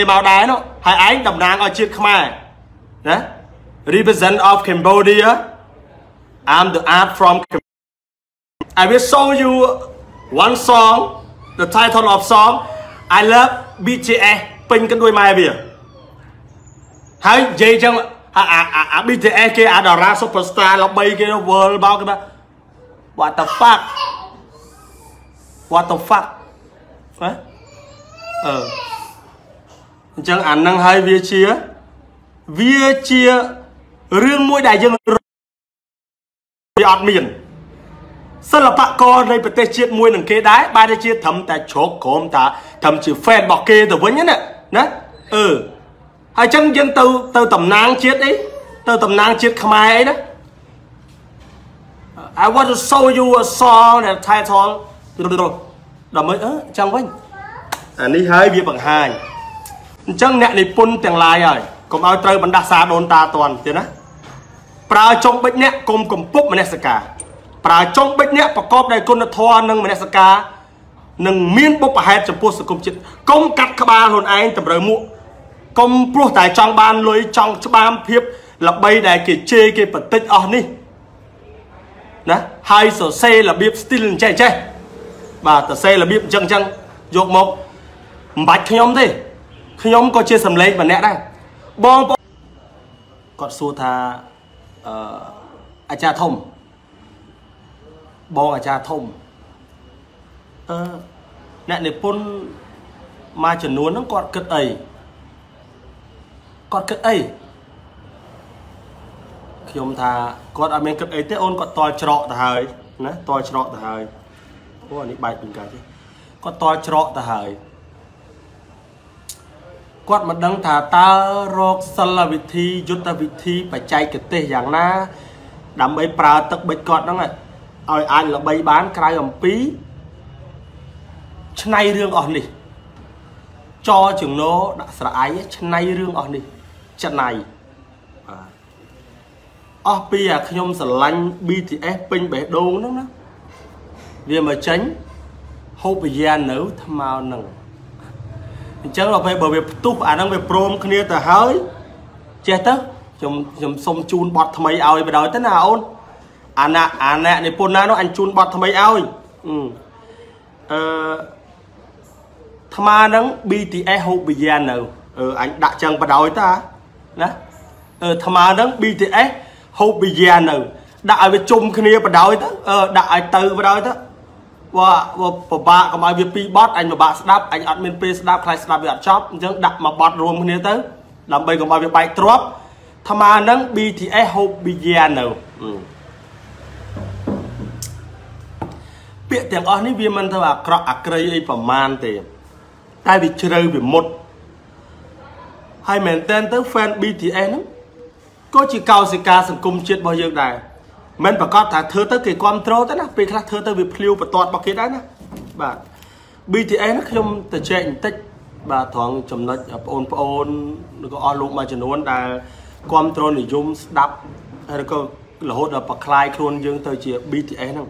គេមកដែរនោះហើយឯងតំណាងឲ្យជាតិខ្មែរណា represent of Cambodia I'm the art from I will show you one song the title of song I love BTS ពេញក៏ដូចម៉ែវាហើយនិយាយចឹងអាអាអា BTS គេអាតារា superstar ល្បីគេ world បោកគេ what the fuck what the fuck ណាអឺ អញ្ចឹងអានឹងហើយវាជា វាជារឿងមួយដែលយើងវាអត់មានសិល្បករនៃប្រទេសជាតិមួយនឹងគេដែរបែរទៅជាត្រឹមតែជ្រកក្រមតាត្រឹមជា fan របស់គេទៅវិញណាណាអឺហើយចឹងយើងទៅទៅតំណាងជាតិអីទៅតំណាងជាតិខ្មែរអីណា I want to show you a song that title ដើម្បីអឺចឹងវិញអានេះហើយវាបង្ហាញ អញ្ចឹងអ្នកនិពន្ធទាំងឡាយហើយកុំឲ្យត្រូវបណ្ដាសាដូនតាតន់ទៀតណាប្រើចុងបិចអ្នកគុំកំពុកមនសិការប្រើចុងបិចអ្នកប្រកបដោយគុណធម៌និងមនសិការនឹងមានបុព្វហេតុចំពោះសង្គមជាតិកុំកាត់ក្បាលខ្លួនឯងតម្រូវមួកកុំព្រោះតែចង់បានលុយចង់ច្បាមភាពល្បីដែលគេជេរគេបន្តិចអស់នេះណាហើយសរសេររបៀប style អញ្ចេះអញ្ចេះបាទសរសេររបៀបអញ្ចឹងអញ្ចឹងយកមកមិនបាច់ខ្ញុំទេ ខ្ញុំក៏ជាសម្លេងម្នាក់ដែរបងប្អូនគាត់សួរថាអឺអាចារ្យធំបងអាចារ្យធំអឺអ្នកនិពន្ធមួយចំនួនហ្នឹងគាត់គិតអីគាត់គិតអីខ្ញុំថាគាត់អត់មានគិតអីទេអូនគាត់តល់ច្រកទៅហើយណាតល់ច្រកទៅហើយអូអានេះបែកពីកាច់ទេគាត់តល់ច្រកទៅហើយ គាត់មិនដឹងថាតើរកសិលវិធីយុទ្ធវិធីបច្ចេកទេសយ៉ាងណា ដើម្បីប្រើទឹកបិចគាត់ហ្នឹងឲ្យអាចល្បីបានក្រៅអំពីឆ្នៃរឿងអស់នេះចជងោដាក់ស្រអៃឆ្នៃរឿងអស់នេះឆ្នៃបាទអស់ពីអាខ្ញុំស្រឡាញ់ BTS ពេញបេះដូងហ្នឹងណាវាមកចេញហូបវិញ្ញាណនៅថ្មនឹង អញ្ចឹងដល់ពេលបើវាផ្ទុះអាហ្នឹងវាព្រមគ្នាទៅហើយចេះទៅខ្ញុំខ្ញុំសុំជូនប័ណ្ណថ្មីឲ្យបណ្ដោយទៅណាអូនអាណាអាណានិពន្ធណានោះអញជូនប័ណ្ណថ្មីឲ្យអឺថ្មហ្នឹង BTS ហូបវិញ្ញាណនៅអឺអញដាក់ចឹងបណ្ដោយតាណាអឺថ្មហ្នឹង BTS ហូបវិញ្ញាណនៅដាក់ឲ្យវាជុំគ្នាបណ្ដោយទៅអឺដាក់ឲ្យទៅបណ្ដោយទៅ ว่าពិបាកកុំឲ្យវាពីរបត់អញពិបាកស្ដាប់អញអត់មានពេលស្ដាប់ខ្លាចស្ដាប់វាអត់ចប់អញ្ចឹងដាក់មកបត់រួមគ្នាទៅដើម្បីកុំឲ្យវាបែកទ្របថ្មហ្នឹង BTS Hope Piano ពាក្យទាំងអស់នេះវាមិនទៅអាក្រក់អាក្រីអីប្រមាណទេតែវាជ្រៅវាមុតហើយមែនតើទៅ fan BTS ហ្នឹងក៏ជាកោសិកាសង្គមជាតិរបស់យើងដែរ មិនប្រកាសថាធ្វើទៅគេគ្រប់គ្រងទៅណាពេលខ្លះធ្វើទៅវាភ្លាវបន្ទាត់របស់គេដែរណាបាទ BTS ណាខ្ញុំទៅចែកបន្តិចបាទត្រង់ចំណុចបងប្អូនឬក៏អស់លោកមួយចំនួនដែលគ្រប់គ្រងនិយមស្ដាប់ឬក៏រហូតដល់ប្រក្លាយខ្លួនយើងទៅជា BTS ហ្នឹង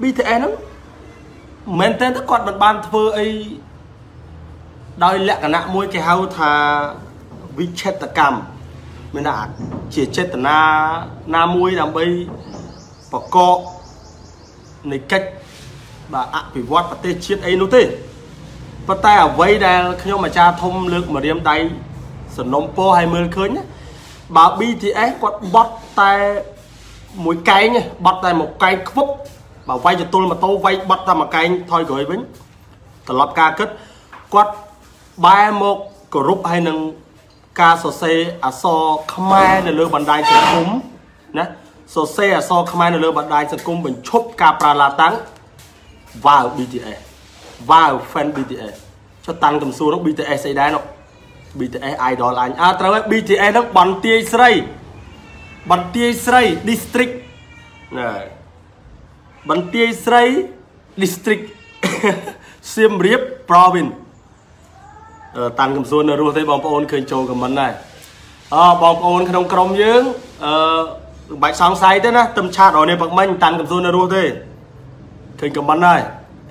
BTS ហ្នឹងមែនតើគាត់មិនបានធ្វើអីដោយលក្ខណៈមួយគេហៅថាវិឆេតកម្ម មានថាជាចេតនាណាមួយដើម្បីបកកនៃកិច្ចបាទអភិវឌ្ឍប្រទេសជាតិអីនោះទេប៉ុន្តែអ្វីដែលខ្ញុំអាចារ្យធំលើកមករៀមដៃសំណុំពោឲ្យមើលឃើញបើ BTS គាត់បត់តែមួយកែងបត់តែមួយកែងខ្វប់បើវាយចតុលម៉ូតូវាយបត់តែមួយកែងថយក្រោយវិញត្រឡប់ការគិតគាត់បែរមកគោរពហើយនឹង ការសរសេរអក្សរខ្មែរនៅលើបណ្ដាញសង្គមណាសរសេរអក្សរខ្មែរនៅលើបណ្ដាញសង្គមបញ្ឈប់ការប្រើឡាតាំងវ៉ាវ BTS វ៉ាវ fan BTS ចុះតាំងកំសួរនោះ BTS ស្អីដែរនោះ BTS idol អញអើត្រូវហើយ BTS ហ្នឹងបន្ទាយស្រីបន្ទាយស្រី district ណែបន្ទាយស្រី district សៀមរាប province តាន់កំសួននៅរស់ទេបងប្អូនឃើញចូលខមមិនដែរអបងប្អូនក្នុងក្រុមយើងអឺបាច់សង្ស័យទេណាទឹមឆាតរនេះផឹកមិញតាន់កំសួននៅរស់ទេឃើញខមមិនដែរ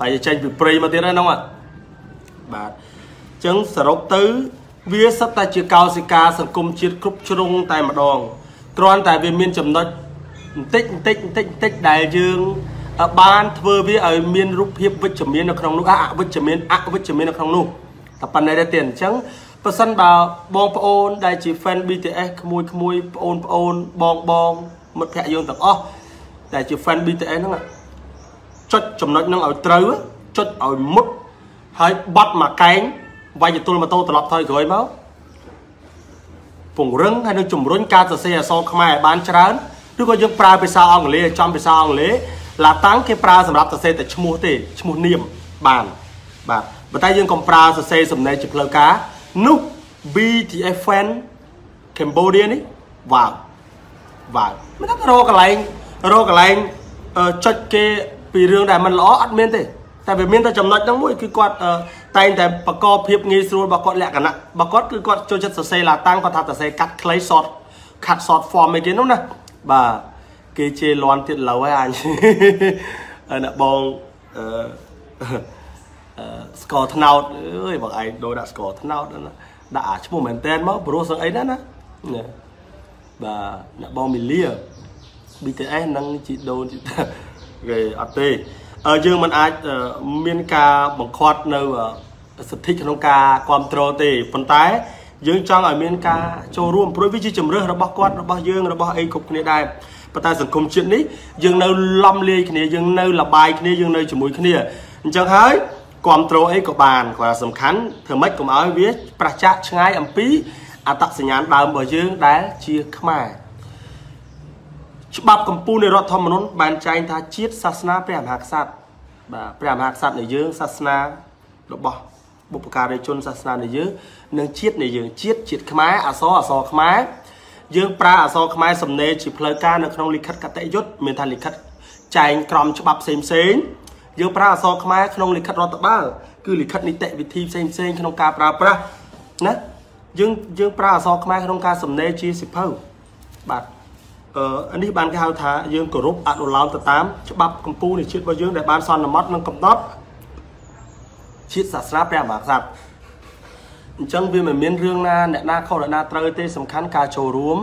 តែចេញពីព្រៃមកទៀតហើយហ្នឹងបាទអចឹងសរុបទៅ វាសិតតែជាកោសិកាសង្គមជាតិគ្រប់ជ្រុងតែម្ដងគ្រាន់តែវាមានចំណុចបន្តិចបន្តិចបន្តិចបន្តិចដែលយើងបានធ្វើវាឲ្យមានរូបភាពវិជ្ជមាននៅក្នុងនោះអវិជ្ជមានអវិជ្ជមាននៅក្នុងនោះ តែប៉ុណ្ណេះទេទៀតអញ្ចឹងបើសិនបើបងប្អូនដែលជា fan BTS ក្មួយក្មួយប្អូនប្អូនបងបងមិត្តភ័ក្តិយើងទាំងអស់ដែលជា fan BTS ហ្នឹងចុចចំណុចហ្នឹងឲ្យត្រូវចុចឲ្យមុតហើយបត់មកកែងវាយទល់ម៉ូតូត្រឡប់ថយក្រោយមកពង្រឹងហើយនឹងជំរុញការសរសេរអក្សរខ្មែរឲ្យបានច្រើនឬក៏យើងប្រើភាសាអង់គ្លេសចំភាសាអង់គ្លេសឡាតាំងគេប្រើសម្រាប់សរសេរតែឈ្មោះទេឈ្មោះនាមបានបាទ ប៉ុន្តែយើងកុំប្រើសរសេរសំណេរជាផ្លូវការនោះ BTF fan Cambodia នេះវ៉ាវវ៉ាវមិនថារកកន្លែងរកកន្លែងចុចគេពីរឿងដែលมันល្អអត់មានទេតែវាមានតែចំណុចហ្នឹងមួយគឺគាត់តែងតែបកកភាពងាយស្រួលរបស់គាត់លក្ខណៈរបស់គាត់គឺគាត់ចូលចិត្តសរសេរឡាតាំងគាត់ថាសរសេរកាត់ខ្លី short ខាត់ short form អីគេនោះណាបាទគេជេរលន់ទៀតឡូវហើយអញអ្នកបងអឺ ស្ករថ្នោតអើយបងឯងដូរដាក់ស្ករថ្នោតណាដាក់អាឈ្មោះមែនតែនមកព្រោះសឹងអីណាណាបាទអ្នកបងមីលា BTS និងជីដូនគេអត់ទេយើងមិនអាចមានការបង្ខាត់នៅសិទ្ធិក្នុងការគ្រប់គ្រងទេប៉ុន្តែ យើងចង់ឲ្យមានការចូលរួមព្រោះវាជាជំរឿសរបស់គាត់របស់យើងរបស់អីគ្រប់គ្នាដែរប៉ុន្តែសង្គមជាតិនេះយើងនៅឡំលាយគ្នាយើងនៅលបាយគ្នាយើងនៅជាមួយគ្នាអញ្ចឹងហើយ គ្រប់គ្រងអីក៏បានគាត់សំខាន់ធ្វើម៉េចកុំឲ្យវាប្រឆាស់ឆ្ងាយអំពីអត្តសញ្ញាណដើមរបស់យើងដែលជាខ្មែរច្បាប់កម្ពុជានៃរដ្ឋធម្មនុញ្ញបានចែងថាជាតិសាសនាព្រះមហាក្សត្របាទព្រះមហាក្សត្រនៃយើងសាសនារបស់បុព្វការីជនសាសនានៃយើងនិងជាតិនៃយើងជាតិជាតិខ្មែរអសរអសរខ្មែរយើងប្រើអសរខ្មែរសំណេរជាផ្លូវការនៅក្នុងលិខិតកតយុត្តមានថាលិខិតចែងក្រមច្បាប់ផ្សេងផ្សេង យើងប្រើអសរខ្មែរក្នុងលិខិតរដ្ឋបាលគឺលិខិតនីតិវិធីផ្សេងផ្សេងក្នុងការប្រើប្រាស់ណាយើងយើងប្រើអសរខ្មែរក្នុងការសំណេរជាសិភៅបាទអឺនេះបានគេហៅថាយើងគោរពអនុលោមទៅតាមច្បាប់កម្ពុជានៃជាតិរបស់យើងដែលបានសន្មត់និងកំណត់ជាតិសាសនាព្រះមហាក្សត្រអញ្ចឹងវាមិនមានរឿងណាអ្នកណាខុសអ្នកណាត្រូវទេសំខាន់ការចូលរួម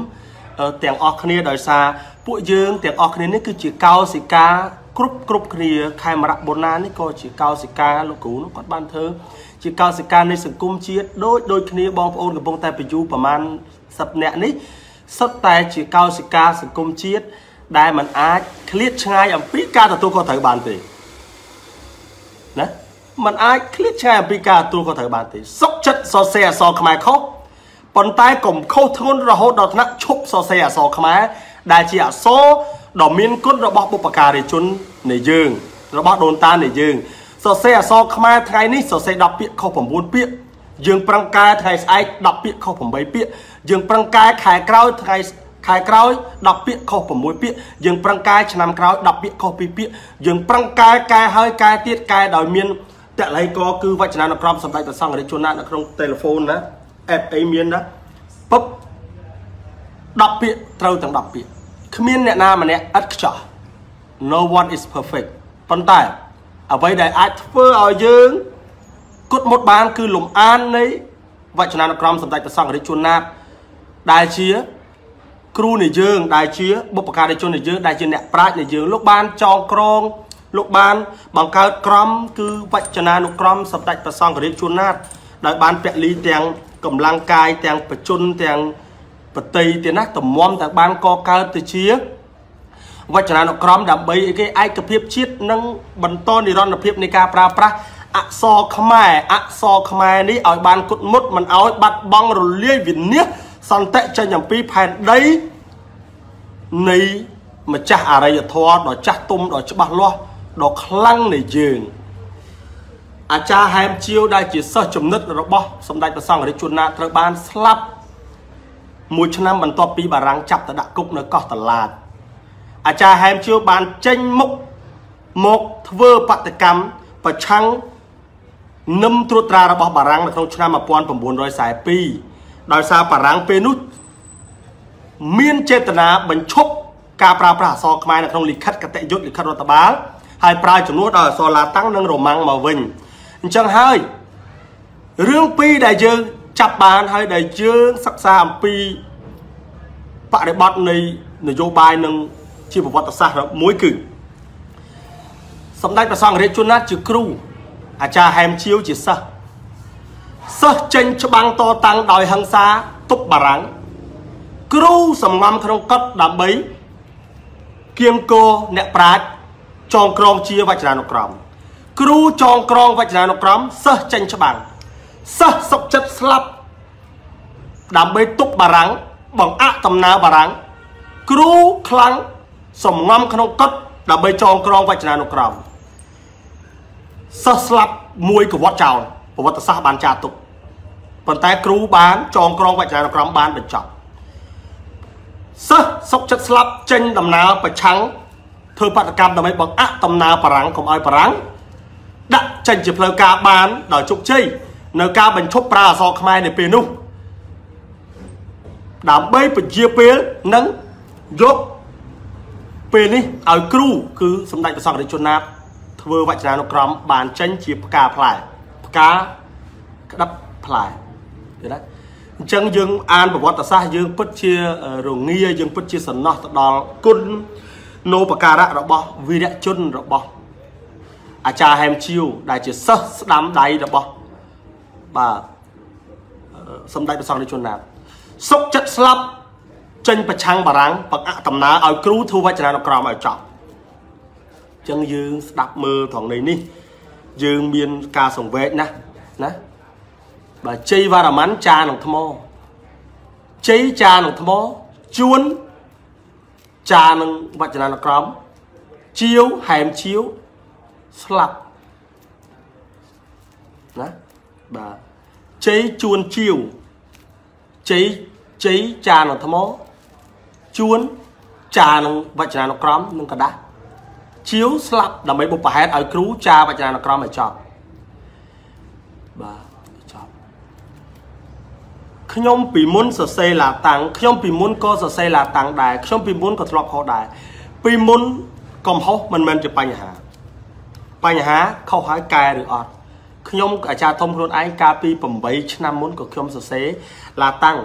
ទាំងអស់គ្នាដោយសារពួកយើងទាំងអស់គ្នានេះគឺជាកោសិកា គ្រប់គ្រប់គ្នាខេមរៈបូណានេះក៏ជាកោសិកាលោកគ្រូនោះគាត់បានធ្វើជាកោសិកានៃសង្គមជាតិដូចដូចគ្នាបងប្អូនកំពុងតែបញ្យូប្រហែល10នាក់នេះសុទ្ធតែជាកោសិកាសង្គមជាតិដែលมันអាចឃ្លាតឆ្ងាយអំពីការទទួលខុសត្រូវបានទេណាมันអាចឃ្លាតឆ្ងាយអំពីការទទួលខុសត្រូវបានទេសុកចិត្តសរសេរអក្សរខ្មែរខុសប៉ុន្តែកុំខុសធ្ងន់រហូតដល់ថ្នាក់ឈប់សរសេរអក្សរខ្មែរដែលជាអក្សរ ដ៏មានគុណរបស់បុព្វការីជននៃយើង របស់ដូនតានៃយើងសរសេរអក្សរខ្មែរថ្ងៃនេះសរសេរ10ពាក្យខុស9ពាក្យយើងប្រឹងកែថ្ងៃស្អែក10ពាក្យខុស8ពាក្យយើងប្រឹងកែខែក្រោយថ្ងៃខែក្រោយ10ពាក្យខុស6ពាក្យយើងប្រឹងកែឆ្នាំក្រោយ10ពាក្យខុស2ពាក្យយើងប្រឹងកែកែហើយកែទៀតកែដោយមានតល័យកគឺវចនានុក្រមសម្ដេចព្រះសង្ឃរាជជនណានៅក្នុងទូរស័ព្ទណាអេបអីមានណាពុប10ពាក្យត្រូវទាំង10ពាក្យ គ្មានអ្នកណាម្នាក់ឥតខ្ចោះ no one is perfect ប៉ុន្តែ អ្វីដែលអាចធ្វើឲ្យយើងគត់មុតបាន គឺលំអាននៃវចនានុក្រមសម្ដេចព្រះសង្ឃរាជជនណាដែលជា គ្រូនៃយើង ដែលជាបុព្វការីជននៃយើងដែលជាអ្នកប្រាជ្ញនៃយើងលោកបានចងក្រងលោកបានបង្កើតក្រម គឺវចនានុក្រមសម្ដេចព្រះសង្ឃរាជជួនណាត ដោយបានពលីទាំងកម្លាំងកាយទាំងបច្ចុនទាំង បតីទាំងណាតម្មទាំងបានកកើតទៅជាវចនានុក្រមដើម្បីអីគេឯកភាពជាតិនិងបន្តនិរន្តរភាពនៃការប្រើប្រាស់អក្សរខ្មែរអក្សរខ្មែរនេះឲ្យបានគុតមុតមិនឲ្យបាត់បង់រលាយវិនិច្ឆ័យសន្តិចេញអំពីផែនដីនៃម្ចាស់អរិយធម៌ដ៏ចាស់ទុំដ៏ច្បាស់លាស់ដ៏ខ្លាំងនៃយើងអាចារ្យហែមជាវដែលជាសិស្សចំណិតរបស់សម្ដេចព្រះសង្ឃរាជជួនណាត្រូវបានស្លាប់ មួយឆ្នាំបន្ទាប់ពីបារាំងចាប់ទៅដាក់គុកនៅកោះតឡាតអាចារ្យហែមជាវបានចេញមុខមកធ្វើបដកម្មប្រឆាំងនឹមត្រួតត្រារបស់បារាំងនៅក្នុងឆ្នាំ1942ដោយសារបារាំងពេលនោះមានចេតនាបញ្ឈប់ការប្រើប្រាស់អក្សរខ្មែរនៅក្នុងលិខិតកតយុត្តលិខិតរដ្ឋបាលហើយប្រើចំនួនដល់អក្សរឡាតាំងនិងរ៉ូម៉ាំងមកវិញអញ្ចឹងហើយរឿងពីរដែលយើង ចាប់បានហើយដែលយើងសិក្សាអំពីបរិបត្តិនៃនយោបាយនិងជាប្រវត្តិសាស្ត្រមួយគឺសម្ដេចព្រះសង្ឃរាជជនណាជាគ្រូអាចារ្យហែមជាវជាសិស្សសិស្សចេញច្បាំងតតាំងដោយហិង្សាទប់បារាំងគ្រូសំងំក្នុងកត់ដើម្បីគៀងគោអ្នកប្រាជ្ញចងក្រងជាវចនានុក្រម គ្រូចងក្រងវចនានុក្រមសិស្សចេញច្បាំង សិស្សសុកចិត្តស្លាប់ដើម្បីទុកបារាំងបង្អាក់ដំណើរបារាំងគ្រូខ្លាំងសំងំក្នុងកត់ដើម្បីចងក្រងវចនានុក្រមសិស្សស្លាប់មួយកវត្តចោលប្រវត្តិសាស្ត្របានចារទុកប៉ុន្តែគ្រូបានចងក្រងវចនានុក្រមបានបញ្ចប់សិស្សសុកចិត្តស្លាប់ចេញដំណើរប្រឆាំងធ្វើបាតកម្មដើម្បីបង្អាក់ដំណើរបារាំងកុំឲ្យបារាំងដាក់ចេញជាផ្លូវការបានដោយជោគជ័យ នៅការបញ្ឈប់ប្រើអក្សរខ្មែរនៅពេលនោះដើម្បីពជាពេលនិងយកពេលនេះឲ្យគ្រូគឺសម្ដេចព្រះសង្ឃរាជជនណាតធ្វើវចនានុក្រមបានចេញជាផ្កាផ្លែផ្កាក្តាប់ផ្លែឃើញទេអញ្ចឹងយើងអានប្រវត្តិសាស្ត្រយើងពិតជារងាយើងពិតជាសំណោះទៅដល់គុណនោបការៈរបស់វីរៈជនរបស់អាចារ្យហែមជាវដែលជាសិស្សស្ដាំដៃរបស់ បាទសម្ដេចព្រះសង្ឃរាជជនណាតសុកចិត្តស្លាប់ចេញប្រឆាំងបារាំងបង្អាក់ដំណើរឲ្យគ្រូធ្វើវចនានុក្រមឲ្យចប់អញ្ចឹងយើងស្ដាប់មើលត្រង់នេះនេះយើងមានការសង្វេគណាណាបើជ័យវរ្ម័នចានឹងថ្មជ័យចានឹងថ្មជួនចានឹងវចនានុក្រមជាវហែមជាវស្លាប់ណាបាទ ជ័យជួនជាវជ័យជ័យចានឹងថ្មជួនចានឹងវចនានុក្រមនឹងกระดาษជាវស្លាប់ដើម្បីបុព្វហេតុឲ្យគ្រូចាវចនានុក្រមឲ្យចប់បាទចប់ខ្ញុំពីមុនសរសេរឡាតាំងខ្ញុំពីមុនក៏សរសេរឡាតាំងដែរខ្ញុំពីមុនក៏ធ្លាប់ខុសដែរពីមុនកំហុសមិនមែនជាបញ្ហាបញ្ហាខុសហើយកែឬអត់ ខ្ញុំអាចារ្យធំខ្លួនឯងកាលពី8ឆ្នាំមុនក៏ខ្ញុំសរសេរឡាតាំង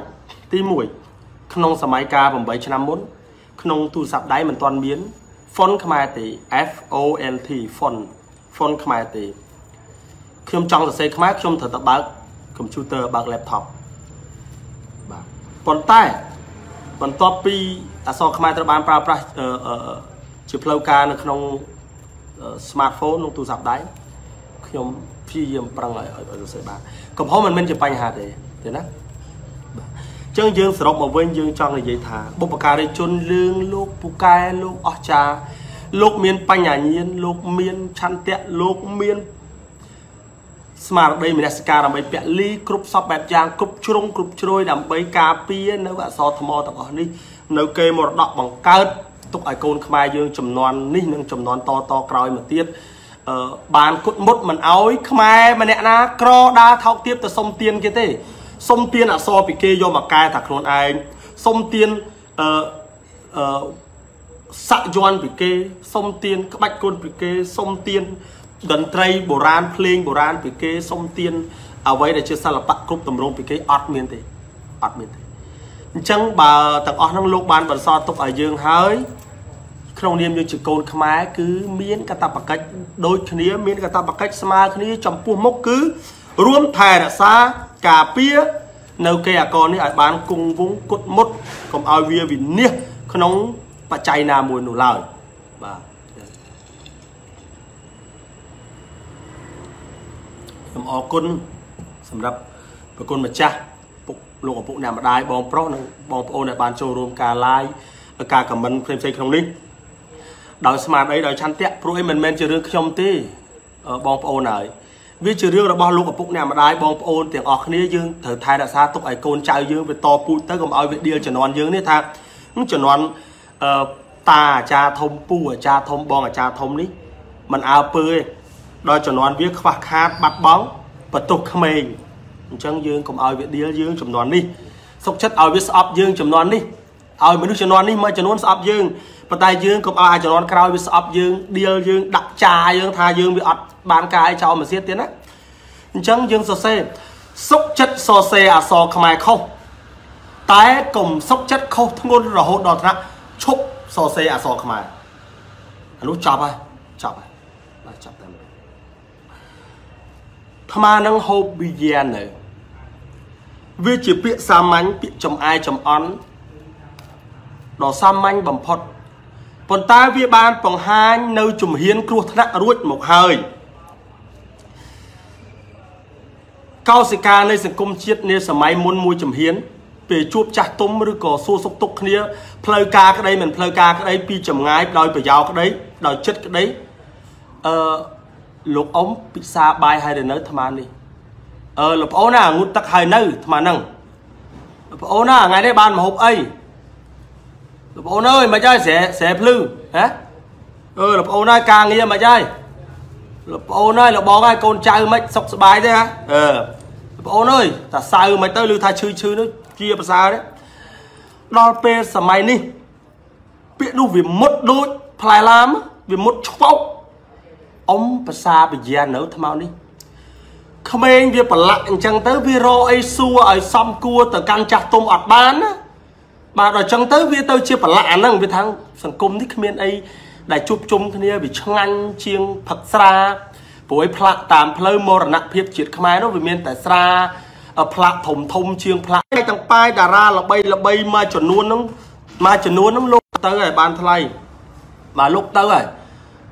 ទី1ក្នុងសម័យកាល8ឆ្នាំមុន ក្នុងទូរស័ព្ទដៃមិនទាន់មាន font ខ្មែរទេ F O N T font font ខ្មែរទេខ្ញុំចង់សរសេរខ្មែរខ្ញុំត្រូវតែបើក computer បើក laptop បាទប៉ុន្តែបន្ទាប់ពីអក្សរខ្មែរត្រូវបានប្រើប្រាស់ជាផ្លូវការនៅក្នុង smartphone ក្នុងទូរស័ព្ទដៃខ្ញុំ ព្យាយាមប្រឹងឲ្យឲ្យសរសេរបានកំហុសមិនមែនជាបញ្ហាទេទេណាចឹងយើងសរុបមកវិញយើងចង់និយាយថាបុព្វការីជនលឿងលោកពូកែលោកអស្ចារលោកមានបញ្ញាញាណលោកមានឆន្ទៈលោកមានស្មារតីមនសិការដើម្បីពលីគ្រប់សពបែបយ៉ាងគ្រប់ជ្រុងគ្រប់ជ្រោយដើម្បីការពារនៅអសរថ្មទាំងអស់នេះនៅគេមរតកបង្កើតទុកឲ្យកូនខ្មែរយើងចំនួននេះនិងចំនួនតតក្រោយមកទៀត បានគុតមុតមិនអោយខ្មែរម្នាក់ណាក្រដាថោកទាបទៅសុំទៀនគេទេសុំទៀនអសរពីគេយកមកកែថាខ្លួនឯងសុំទៀនអឺអឺសាក់យ័ន្តពីគេសុំទៀនក្បាច់គុណពីគេសុំទៀនតន្ត្រីបុរាណភ្លេងបុរាណពីគេសុំទៀនអ្វីដែលជាសិល្បៈគ្រប់ទម្រង់ពីគេអត់មានទេអត់មានទេអញ្ចឹងបើទាំងអស់ហ្នឹងលោកបានបន្សល់ទុកឲ្យយើងហើយ ក្នុងនាមយើងជាកូនខ្មែរគឺមានកតបកិច្ចដូចគ្នា មានកតបកិច្ចស្មើគ្នា ចំពោះមុខគឺ រួមថែរក្សាការពារនៅគេអកលនេះឲ្យបានគង់វង្សគុតមុតកុំឲ្យវាវិនិច្ឆ័យក្នុងបច្ច័យណាមួយនោះឡើយបាទខ្ញុំអរគុណសម្រាប់ប្រគុណម្ចាស់ពុកលោកឪពុកអ្នកម្ដាយបងប្រុសនិងបងប្អូនដែលបានចូលរួមការ live ការ comment ផ្សេងៗក្នុងនេះ ដោយស្មារតីដោយឆន្ទៈព្រោះអីមិនមែនជារឿងខ្ញុំទេបងប្អូនហើយវាជារឿងរបស់លោកឪពុកអ្នកម្ដាយបងប្អូនទាំងអស់គ្នាយើងត្រូវថែរក្សាទុកឲ្យកូនចៅយើងវាតពូជទៅកុំឲ្យវាដៀលជំនាន់យើងនេះថាជំនាន់អឺតាអាចារ្យធំពូអាចារ្យធំបងអាចារ្យធំនេះมันអើពើទេដល់ជំនាន់វាខ្វះខាតបាត់បង់បន្ទុកក្មេងអញ្ចឹងយើងកុំឲ្យវាដៀលយើងជំនាន់នេះសុកចិត្តឲ្យវាស្អប់យើងជំនាន់នេះឲ្យមនុស្សជំនាន់នេះមួយចំនួនស្អប់យើង ប៉ុន្តែយើងកុំឲ្យអាជំនាន់ក្រោយវាស្អប់យើងដៀលយើងដាក់ចាយើងថាយើងវាអត់បានការឲ្យចោលមកទៀតទៀតណាអញ្ចឹងយើងសរសេរសុកចិត្តសរសេរអក្សរខ្មែរខុសតែកុំសុកចិត្តខុសធ្ងន់រហូតដល់ថ្នាក់ឈប់សរសេរអក្សរខ្មែរអានោះចប់ហើយចប់ហើយបាទចប់តែម្ដងថ្មនឹងហូបប៊ីយ៉ាននៅវាជាពាក្យសាមញ្ញពាក្យចំអាយចំអន់ដ៏សាមញ្ញបំផុត ប៉ុន្តែវាបានបង្ហាញនៅជំហានគ្រោះថ្នាក់រួចមកហើយកោសិកានៃសង្គមជាតិនាសម័យមុនមួយជំហានពេលជួបចាស់ទុំឬក៏សួរសុខទុក្ខគ្នាផ្លូវការក្តីមិនផ្លូវការក្តីពីចម្ងាយដោយប្រយោលក្តីដោយចិត្តក្តីអឺលោកអ៊ំពិសាបាយហើយនៅអាត្មានេះអឺលោកប្អូនណាងូតទឹកហើយនៅអាត្មាហ្នឹងលោកប្អូនណាថ្ងៃនេះបានមហូបអី លោកប្អូនអើយមិនហើយស្រែស្រែភ្លឺហ៎អឺលោកប្អូនហើយការងារមិនហើយលោកប្អូនហើយលោកបងហើយកូនចៅមិនសុខសប្បាយទេហ៎អឺលោកប្អូនអើយតាសៅមិនទៅឮថាឈឺឈឺនោះជាប្រសើរទេដល់ពេលសម័យនេះពាក្យនោះវាមុតដូចផ្លែឡាមវាមុតឆ្វោកអ៊ំភាសាបញ្ញានៅថ្មនេះក្មេងវាប្រឡាក់អញ្ចឹងទៅវារកអីសួរឲ្យសំគួរទៅកាន់ចាស់ទុំអត់បានណា បាទដល់អញ្ចឹងទៅវាទៅជាប្រឡាក់អាហ្នឹងវាថាសង្គមនេះគ្មានអីដែលជួបជុំគ្នាវាឆ្ងាញ់ជាងផឹកស្រាព្រោះឲ្យផ្លាក់តាមផ្លូវមរណភាពជាតិខ្មែរនោះវាមានតែស្រាផ្លាក់ធំធំជាងផ្លាក់ទាំងប៉ាយតារាល្បីល្បីមួយចំនួនហ្នឹងមួយចំនួនហ្នឹងលោកទៅឲ្យបានថ្លៃបាទលោកទៅហើយ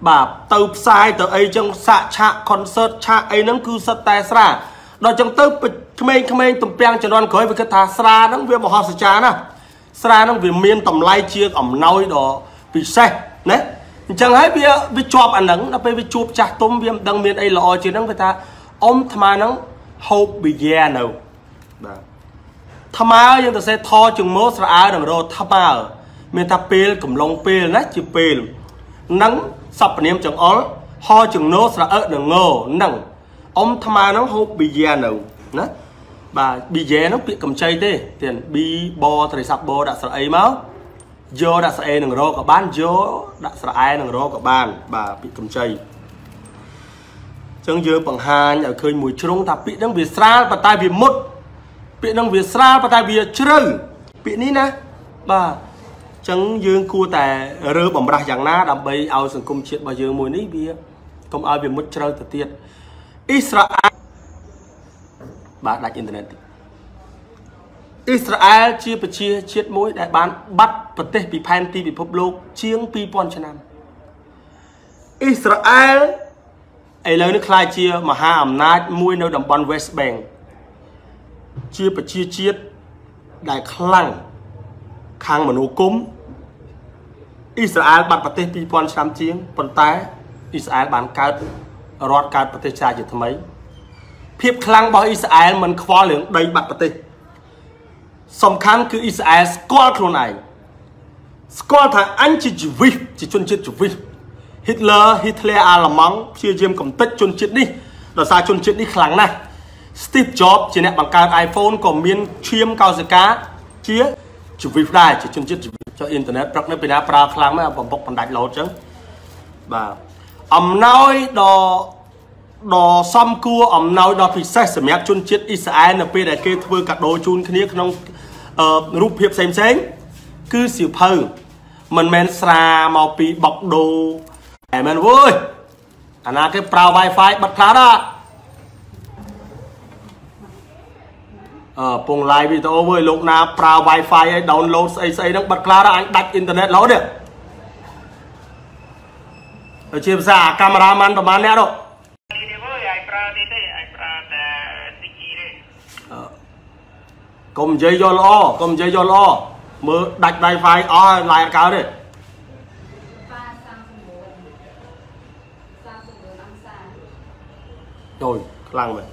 បាទទៅផ្សាយទៅអីចឹងសាក់ឆាក concert ឆាកអីហ្នឹងគឺសិតតែស្រាដល់ចឹងទៅក្មេងៗទំពាំងជំនាន់ក្រោយវាគិតថាស្រាហ្នឹងវាមហោសចាណាស្រាហ្នឹងវាមានតម្លៃជាងអំណោយដ៏ពិសេសណាអញ្ចឹងហើយវាវាជាប់អាហ្នឹងដល់ពេលវាជួបចាស់ទុំវាមិនដឹងមានអីល្អជាងហ្នឹងវាថាអ៊ំថ្មហ្នឹងហូបប៊ីយ៉ានៅបាទថ្មើយើងទៅសេថជើងមកស្រអើនឹងរថ្មើមានថាពេលកំឡុងពេលណាជាពេលនឹងសពនាមចង្អុលហចង្ណោស្រអើនឹងងនឹងអ៊ំថ្មើហ្នឹងហូបប៊ីយ៉ានៅណា បាទប៊ីយ៉ែហ្នឹងពាក្យកម្ចីទេទៀតប៊ីបត្រីសាប់បដាក់ស្រអីមកយកដាក់ស្រអេនឹងរកក៏បានយកដាក់ស្រអែនឹងរកក៏បាន បាទពាក្យកម្ចីចឹងយើងបង្ហាញឲ្យឃើញមួយជ្រុងថាពាក្យហ្នឹងវាស្រាលប៉ុន្តែវាមុតពាក្យហ្នឹងវាស្រាលប៉ុន្តែវាជ្រៅពាក្យនេះណាបាទចឹងយើងគួរតែរើបំរាស់យ៉ាងណាដើម្បីឲ្យសង្គមជាតិរបស់យើងមួយនេះវាកុំឲ្យវាមុតជ្រៅទៅទៀតអ៊ីស្រាអែល បាទដាច់អ៊ីនធឺណិតតិចអ៊ីស្រាអែលជាប្រជាជាតិមួយ ដែលបានបាត់ប្រទេសពីផែនទីពិភពលោក ជាង2000ឆ្នាំអ៊ីស្រាអែលឥឡូវនេះខ្លាចជាមហាអំណាចមួយនៅតំបន់ West Bank ជាប្រជាជាតិដែលខ្លាំងខាងមនោគមអ៊ីស្រាអែលបាត់ប្រទេស2000ឆ្នាំជាងប៉ុន្តែអ៊ីស្រាអែលបានកើតរដ្ឋកើតប្រទេសជាជាថ្មី ភាពខ្លាំងរបស់អ៊ីស្រាអែលមិនខ្វល់រឿងដីបាត់ប្រទេសសំខាន់គឺអ៊ីស្រាអែលស្គាល់ខ្លួនឯងស្គាល់ថាអញជាជីវិតជាជនជាតិជីវិត Hitler Hitler អាល្លឺម៉ង់ព្យាយាមកំទេចជនជាតិនេះដោយសារជនជាតិនេះខ្លាំងណាស់ Steve Jobs ជាអ្នកបង្កើត iPhone ក៏មានឈាមកោសិកាជាជីវិតដែរជាជនជាតិជីវិតចុះអ៊ីនធឺណិតព្រឹកនេះពីណាប្រើខ្លាំងណាស់បំពុកបណ្ដាច់លោតចឹងបាទអំណោយដ៏ ដ៏សំគួរអំណោយដ៏ពិសេសសម្រាប់ជនជាតិអ៊ីស្រាអែលនៅពេលដែលគេធ្វើកាដូជូនគ្នាក្នុងរូបភាពផ្សេងផ្សេងគឺសៀវភៅមិនមែនស្រាមកពីបុកដូតែមែនវើយអាណាគេប្រើ Wi-Fi បិទផ្លាតអឺពង live វីដេអូវើយលោកណាប្រើ Wi-Fi ឲ្យ download ស្អីស្អីហ្នឹងបិទផ្លាតអញដាច់អ៊ីនធឺណិតរហូតទេទៅជាភាសាកាមេរ៉ាម៉ាន់ប្រហែលអ្នកនោះ កុំនិយាយយកល្អកុំនិយាយយកល្អមើលដាច់ Wi-Fi អស់ឡាយអត់កើតទេចូលខ្លាំងមែន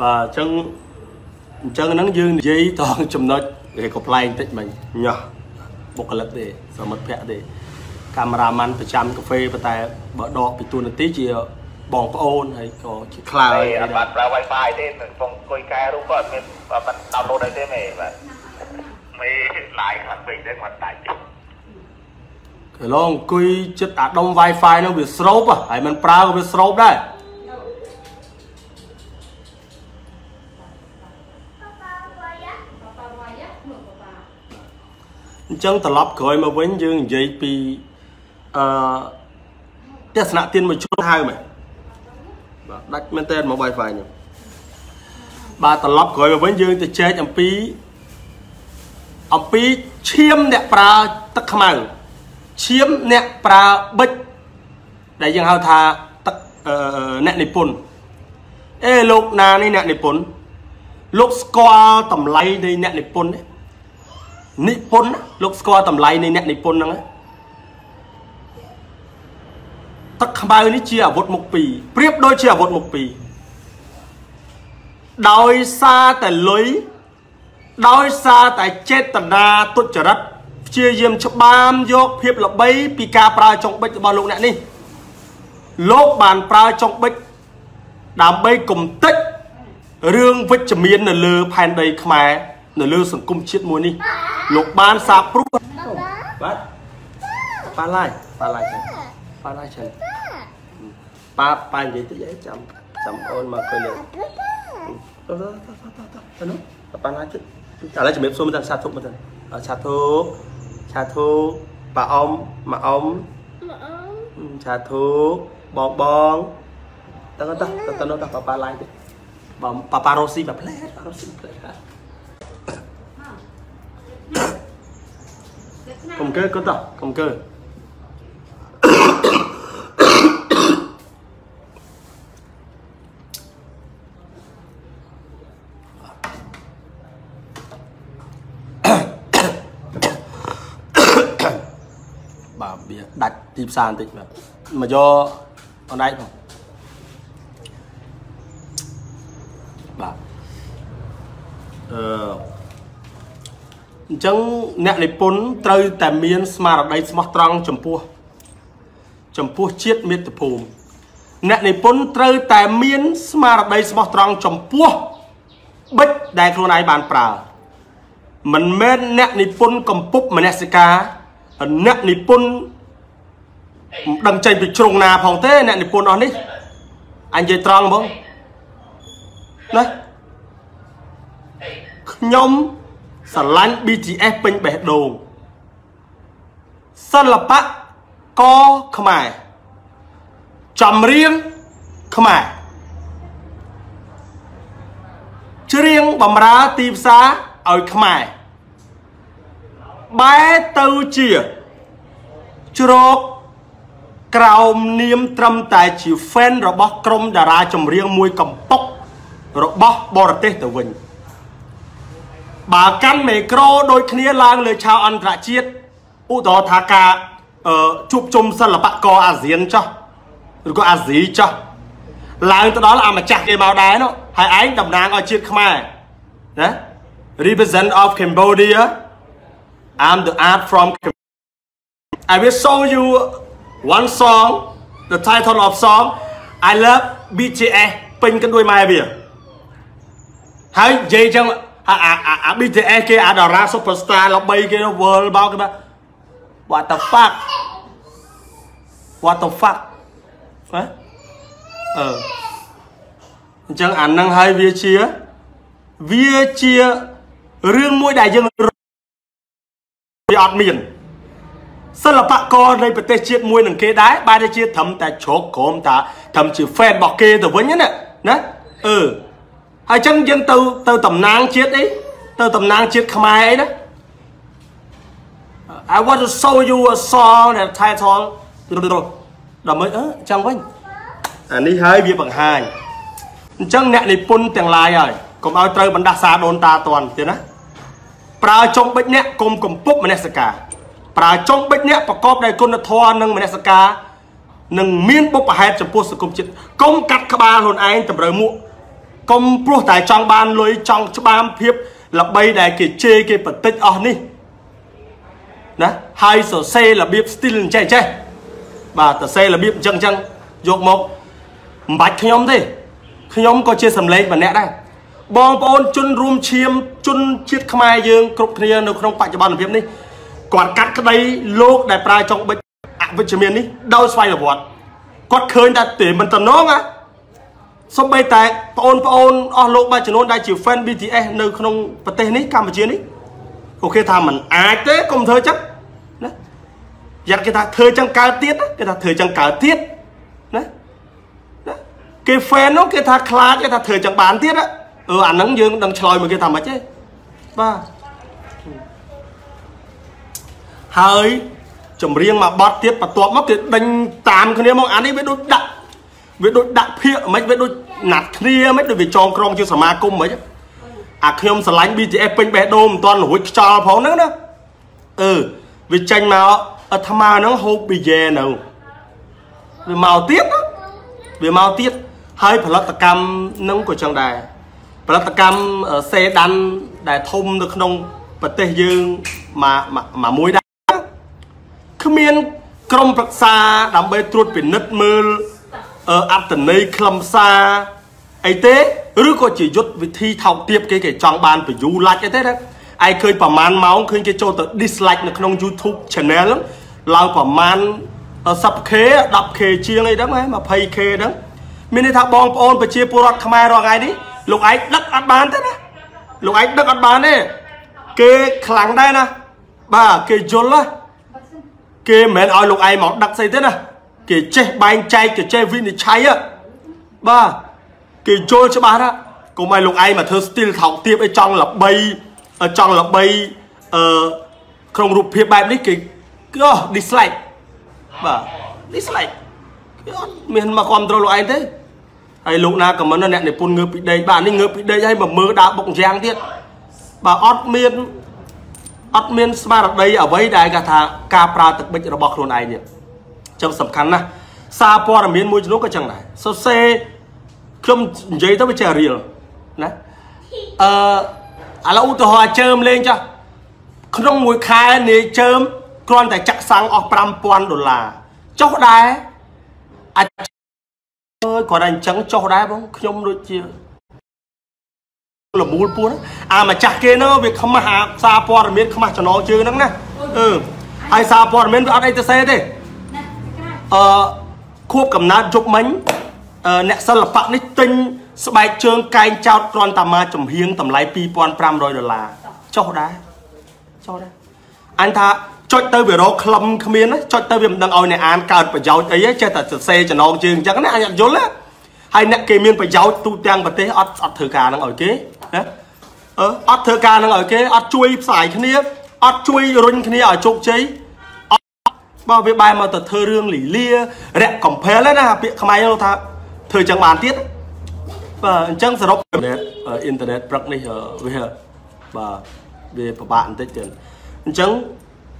បាទអញ្ចឹងអញ្ចឹងហ្នឹងយើងនិយាយតងចំណុចគេក៏ប្លែកបន្តិចមិញញ៉ោះបុគ្គលិកទេសមិទ្ធភ័ក្រទេកាមេរ៉ាម៉ាន់ប្រចាំកាហ្វេប៉ុន្តែបើដកពីទូនាទីជា បងប្អូនហើយក៏ជាខ្លើយអត់បានប្រើ Wi-Fi ទេនៅក្នុងអង្គុយកែរូបក៏អត់មានអត់បានដោនឡូតអីទេមេបាទមេឡាយខ្លាំងពេកទេគាត់ដាច់គេឡងអង្គុយចិត្តអាដុំ Wi-Fi នោះវាស្រូបហើយមិនប្រើក៏វាស្រូបដែរអញ្ចឹងត្រឡប់ក្រោយមកវិញយើងនិយាយពីអឺទស្សនៈទានមួយជ្រុងហៅមែន បាទដាច់មែនតើមក Wi-Fi ខ្ញុំបាទត្រឡប់ក្រោយមកវិញយើងទៅចែកអំពីអំពីឈាមអ្នកប្រើទឹកខ្មៅឈាមអ្នកប្រើប៊ិចដែលយើងហៅថាទឹកអ្នកនិពន្ធអេលោកណានេះអ្នកនិពន្ធលោកស្គាល់តម្លៃនៃអ្នកនិពន្ធនិពន្ធលោកស្គាល់តម្លៃនៃអ្នកនិពន្ធហ្នឹង ទឹកខ្មៅនេះជាអាវុធមុខពីរប្រៀបដូចជាអាវុធមុខពីរដោយសារតែលុយដោយសារតែចេតនាទុច្ចរិតព្យាយាមច្បាមយកភាពល្បី ពីការប្រើចុងបិចរបស់លោកអ្នកនេះលោកបានប្រើចុងបិចដើម្បីគំតិចរឿងវិជ្ជមាននៅលើផែនដីខ្មែរនៅលើសង្គមជាតិមួយនេះលោកបានសាបព្រោះបាទប៉ាឡាយប៉ាឡាយចឹង ប៉ាឡាយចឹងប៉ាប៉ានិយាយតិចចាំចាំអូនមកគល់លើទៅទៅទៅទៅទៅនោះប៉ាឡាយតិចឥឡូវជំរាបសួរមើលសាធុមើលទៅឆាធុឆាធុប៉ាអ៊ំម៉ាអ៊ំម៉ាអ៊ំឆាធុបងបងទៅទៅទៅទៅនោះទៅប៉ាឡាយតិចបងប៉ាប៉ារ៉ូស៊ីប៉ាផ្លែប៉ារ៉ូស៊ីផ្លែកុំកើគាត់តកុំកើបាទវាដាច់ ទីផ្សារបន្តិចបាទមកយកអនឡាញផងបាទអឺអញ្ចឹងអ្នកនិពន្ធត្រូវតែមាន ស្មារតីស្មោះត្រង់ចំពោះចំពោះជាតិមាតុភូមិអ្នកនិពន្ធត្រូវតែមាន ស្មារតីស្មោះត្រង់ចំពោះបិចដែលខ្លួនឯងបានប្រើមិនមែនអ្នកនិពន្ធកំពុបមនសិការអ្នកនិពន្ធ មិនដឹងចេញពីជ្រុងណាផងទេអ្នកនិពន្ធអស់នេះអញនិយាយត្រង់ហ្មងណាខ្ញុំស្រឡាញ់ BTS ពេញបេះដូងសិល្បៈកខ្មែរចម្រៀងខ្មែរច្រៀងបំរើទីផ្សារឲ្យខ្មែរបែរទៅជាជ្រក ក្រោមនាមត្រឹមតែជា fan របស់ក្រុមតារាចម្រៀងមួយកំប៉ុករបស់បរទេសទៅវិញបើកាន់មេក្រូដូចគ្នាឡើងលើឆាវអន្តរជាតិឧទាហរណ៍ថាការជួបជុំសិល្បករអាស៊ានចោះឬក៏អាស៊ីចោះឡើងទៅដល់អាម្ចាស់គេមកដែរនោះហើយឯងតំណាងឲ្យជាតិខ្មែរណា represent of Cambodia I'm the art from I will show you one song the title of song I love BTS ពេញក្ដួយម៉ែវាហើយនិយាយចឹងអាអា BTS គេអាតារា superstar ល្បីគេ world មកគេថា what the fuck what the fuck ហ៎អឺអញ្ចឹងអានឹងហើយវាជាវាជារឿងមួយដែលយើងវាអត់មាន សិល្បករនៃប្រទេសជាតិមួយនឹងគេដែរបែរទៅជាត្រឹមតែជ្រកក្រមតាត្រឹមជា fan របស់គេទៅវិញណាណាអឺហើយចឹងយើងទៅទៅតំណាងជាតិអីទៅតំណាងជាតិខ្មែរអីណា I want to show you a song that title ដើម្បីអឺចឹងវិញអានេះហើយវាបង្ហាញអញ្ចឹងអ្នកនិពន្ធទាំងឡាយហើយកុំឲ្យត្រូវបណ្ដាសាដូនតាតន់ទៀតណាប្រើចុងបិចអ្នកគុំកំពុកមនសិការ ប្រើចុងបិចអ្នកប្រកបដោយគុណធម៌និងមនសិការនឹងមានបុព្វហេតុចំពោះសង្គមជាតិកុំកាត់ក្បាលខ្លួនឯងតម្រូវមួកកុំព្រោះតែចង់បានលុយចង់ច្បាមភាពល្បីដែលគេជេរគេបន្តិចអស់នេះណាហើយសរសេររបៀប style អញ្ចេះអញ្ចេះបាទសរសេររបៀបអញ្ចឹងអញ្ចឹងយកមកមិនបាច់ខ្ញុំទេខ្ញុំក៏ជាសម្លេងម្នាក់ដែរបងប្អូនជនរួមឈាមជនជាតិខ្មែរយើងគ្រប់គ្នានៅក្នុងបច្ចុប្បន្នភាពនេះ គាត់កាត់ក្តីលោកដែលប្រើចុងបិចអវិជ្ជមាននេះដោយស្វ័យប្រវត្តិគាត់ឃើញតែទេមិនតំណងណាសូម្បីតែបងប្អូនអស់លោកមួយចំនួនដែលជា fan BTS នៅក្នុងប្រទេសនេះកម្ពុជានេះអូខេថាมันអាចទេកុំធ្វើចឹងណាយ៉ាត់គេថាធ្វើចឹងកើតទៀតគេថាធ្វើចឹងកើតទៀតណាណាគេ fan នោះគេថាខ្លាចគេថាធ្វើចឹងបានទៀតអឺអាហ្នឹងយើងដឹងឆ្លើយមកគេថាម៉េចទេបាទ ហើយចម្រៀងមួយបទទៀតបន្ទាប់មកគេដេញតាមគ្នាមកអានេះវាដូចដាក់វាដូចដាក់ភាកមិនវាដូចណាត់គ្នាមិនដូចវាចងក្រងជាសមាគមមិនអាខ្ញុំស្រឡាញ់ BTS ពេញបេះដូងមិនទាន់រួចខ្យល់ផងហ្នឹងណាអឺវាចេញមកអាត្មាហ្នឹងហូបប៊ីយ៉ែនៅវាមកទៀតវាមកទៀតហើយផលិតកម្មហ្នឹងក៏ចឹងដែរផលិតកម្មសេដានដែលធំនៅក្នុងប្រទេសយើងមួយមួយដែរ គ្មានក្រមប្រឹក្សាដើម្បីត្រួតពិនិត្យមើលអត្តន័យខ្លឹមសារអីទេឬក៏ជាយុទ្ធវិធីថោកទាបគេគេចង់បាន view like អីទេណាឯងឃើញប្រហែលម៉ោងឃើញគេចូលទៅ dislike នៅក្នុង YouTube channel ហ្នឹងឡើងប្រហែល 10k 10k ជាងអីហ្នឹងហ៎ 20k ហ្នឹងមានន័យថាបងប្អូនប្រជាពលរដ្ឋខ្មែររាល់ថ្ងៃនេះលោកឯងដឹកអត់បានទេណាលោកឯងដឹកអត់បានទេគេខ្លាំងដែរណាបាទគេយល់ណា គេមិនមែនឲ្យលោកឯងមកដឹកស្អីទេណាគេចេះបែងចែកគេចេះវិនិច្ឆ័យបាទគេយល់ច្បាស់ណាកុំឲ្យលោកឯងមកធ្វើ style ថោកទាបឲ្យចង់ល្បីចង់ល្បីអឺក្នុងរូបភាពបែបនេះគេគឺ dislike បាទ dislike គេអត់មានមកគ្រប់គ្រងលោកឯងទេហើយលោកណាខមមិនអ្នកនិពន្ធងើបពីដេកបាទនេះងើបពីដេកហើយមកមើលដើរបុកយ៉ាងទៀតបាទអត់មាន អត់មានស្មារតីអ្វីដែលគេថាការប្រើទឹកបិចរបស់ខ្លួនឯងនេះចឹងសំខាន់ណាស់សារព័ត៌មានមួយចំនួនក៏ចឹងដែរសរសេរខ្ញុំនិយាយទៅវាចេះរៀលណាអឺឥឡូវឧទាហរណ៍ជើមលេងចាស់ក្នុងមួយខែនាយជើមគ្រាន់តែចាក់សាំងអស់5000ដុល្លារចុះដែរអាចអើយគាត់តែអញ្ចឹងចុះដែរបងខ្ញុំដូចជា លមូលពួនអាម្ចាស់គេនោះវាខ្មាស់អាសារព័ត៌មានខ្មាស់ចំណងជើងហ្នឹងណាអឺហើយសារព័ត៌មានវាអត់អីទៅសេទេអឺខួបកំណើតយប់មិញអ្នកសិល្បៈនេះទិញស្បែកជើងកែងចោតគ្រាន់តែមកចំហៀងតម្លៃ2500ដុល្លារចុះដែរចុះដែរអញថាចុចទៅវារកក្លឹមគ្មានចុចទៅវាមិនដឹងឲ្យអ្នកអានកើតប្រយោជន៍អីចេះតែសរសេរចំណងជើងអញ្ចឹងណាអញអត់យល់ណា ហើយអ្នកគេមានប្រយោជន៍ទូទាំងប្រទេសអត់អត់ធ្វើការហ្នឹងឲ្យគេណាអឺអត់ធ្វើការហ្នឹងឲ្យគេអត់ជួយផ្សាយគ្នាអត់ជួយរុញគ្នាឲ្យជោគជ័យបើវាបែរមកទៅធ្វើរឿងលីលារាក់កំផែលណាពាក្យខ្មែរយើងថាធ្វើចឹងបានទៀតបាទអញ្ចឹងសរុបអ៊ីនធឺណិតអ៊ីនធឺណិតព្រឹកនេះវាបាទវាពិបាកបន្តិចទៀតអញ្ចឹង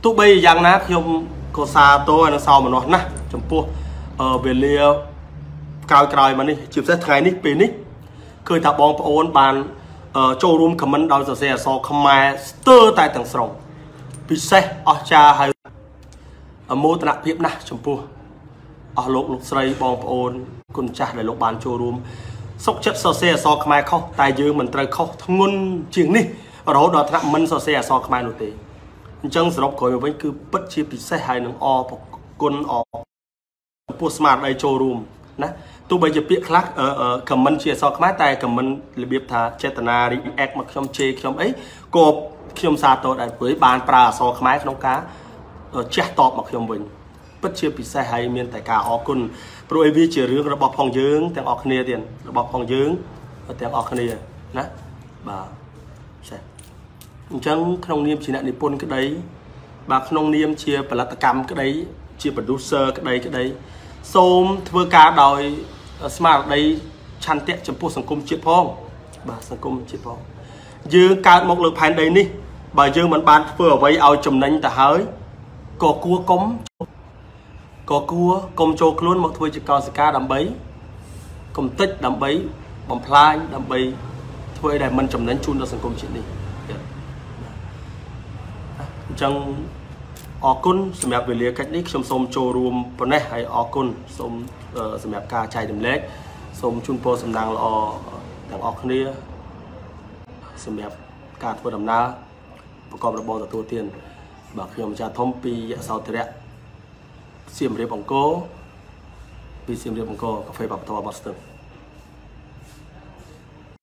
ទោះបីយ៉ាងណាខ្ញុំក៏សាទរឲ្យនឹងសោមនោះណាចំពោះវេលា ក្រោយក្រោយមកនេះជាពិសេសថ្ងៃនេះពេលនេះឃើញថាបងប្អូនបានចូលរួមខមមិនដោយសរសេរអក្សរខ្មែរស្ទើរតែទាំងស្រុងពិសេសអស្ចារ្យហើយមោទនភាពណាស់ចំពោះអស់លោកលោកស្រីបងប្អូនគុណចាស់ដែលលោកបានចូលរួមសុកចិត្តសរសេរអក្សរខ្មែរខុសតែយើងមិនត្រូវខុសធ្ងន់ជាងនេះរហូតដល់ថ្នាក់មិនសរសេរអក្សរខ្មែរនោះទេអញ្ចឹងសរុបក្រោយមកវិញគឺពិតជាពិសេសហើយនឹងអរគុណអចំពោះស្មារតីចូលរួមណា ទោះបីជាពាក្យខ្លះខមមិនជាអក្សរខ្មែរតែខមមិនរបៀបថាចេតនា react មកខ្ញុំជេរខ្ញុំអីក៏ខ្ញុំសាទរដែរព្រោះបានប្រើអក្សរខ្មែរក្នុងការជះតបមកខ្ញុំវិញពិតជាពិសេសហើយមានតែការអរគុណព្រោះអីវាជារឿងរបស់ផងយើងទាំងអស់គ្នាទៀតរបស់ផងយើងទាំងអស់គ្នាណាបាទសេះអញ្ចឹងក្នុងនាមជាអ្នកនិពន្ធក្តីបាទក្នុងនាមជាផលិតកម្មក្តីជា producer ក្តីក្តី សូមធ្វើការដោយ ស្មារតីឆន្ទៈចំពោះសង្គមជាតិផងបាទសង្គមជាតិផងយើងកើតមកលើផែនដីនេះ បើយើងមិនបានធ្វើអ្វីឲ្យចំណេញទៅហើយក៏គួរកុំក៏គួរកុំចូលខ្លួនមកធ្វើជាកោសិកាដើម្បីកុំតិចដើម្បីបំផ្លាញដើម្បីធ្វើឲ្យដែលមិនចំណេញជូនដល់សង្គមជាតិនេះអញ្ចឹងអរគុណសម្រាប់វេលាកិច្ចនេះខ្ញុំសូមចូលរួមប៉ុណ្ណេះហើយអរគុណសូម សម្រាប់ការចែករំលែកសូមជូនពរសំណាងល្អទាំងអស់គ្នា សម្រាប់ការធ្វើដំណើរប្រកបរបរទទួលទានបាទខ្ញុំអាចារ្យធំពីយសោធរៈសៀមរាបអង្គរពីសៀមរាបអង្គរកាហ្វេបបតបបាត់ស្ទឹង